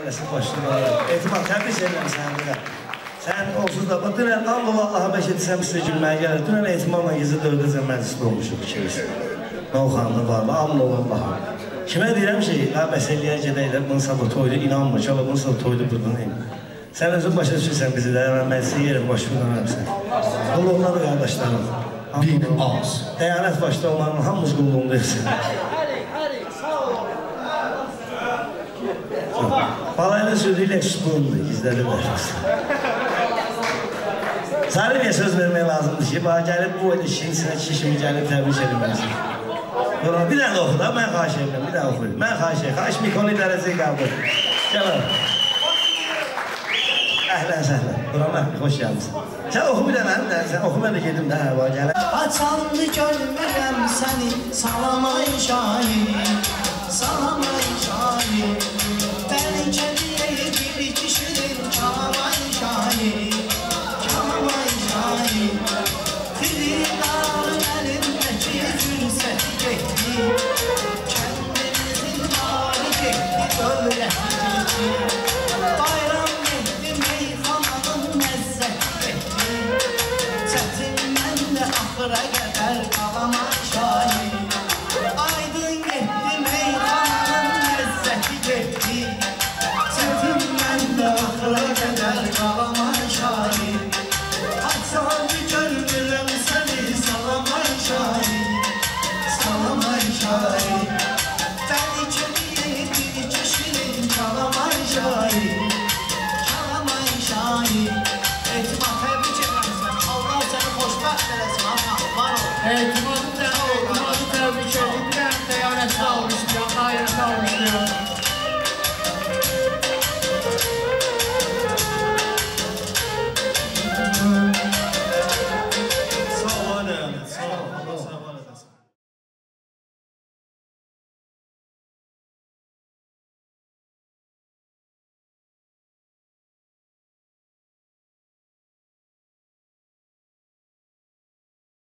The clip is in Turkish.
ailəsi başçılığı. Etimad, təbrik edirəm səni bir də. Sən onsuz da, bax, dünən Allah Allaha bəş etsəm sizə gülməyə gəlir. Dünən etimamla gizli dördəcə məclisdə olmuşuq ikimiz. Novxanlı var, Allah Allaha. Kimə deyirəm ki, ha məsələyə gedək də, bunun sabah toydu, inanmır ki, Allah bunun sabah toydu buradan eyni. Sən özün başa düşürsən bizi də, mən məclisə yerim, baş buradan sən. Allah onları qardaşlarım. Big Boss. Dəyanət başda onların hamımız qulluğundayız. Balayla sözü ilə spoondu, gizlədiblər. Sarıya söz vermək lazımdır ki, bana gəlib bu ilişkin sinə kişimi gəlib təbrik edilməlisin. Buna bir dənə oxu da, xahiş edirəm, bir. Mən xahiş edirəm, xahiş mikrofonu dərəcəyə qaldır. Gəl oğlum. Əhlən səhlən, buna mən xoş gəlmişsin. Sən oxu bir bir sən oxu, mən də gedim də, hə, bana gələ. Açandı görmürəm səni Salamay şahid Salamay Eğitim al, tebrik etmelisin. Allah seni xoşbəxt eləsin, ana, var ol. Eğitim.